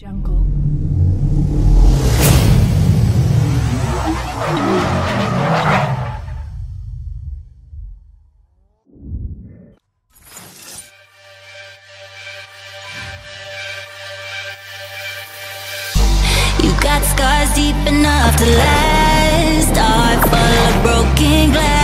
Jungle. You got scars deep enough to last. I heart full of broken glass.